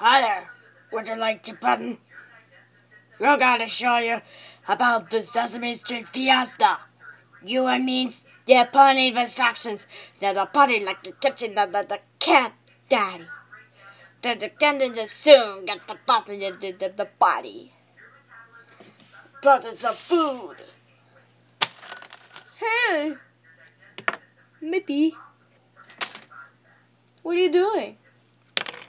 Hi there. Would you like to button? We're going to show you about the Sesame Street Fiesta. You and me, the pony with sections. Now the party like the kitchen, the, the, the cat daddy. The, the candy the soon get the body, the, the, the, the body. Brothers of food. Hey! Mippy. What are you doing?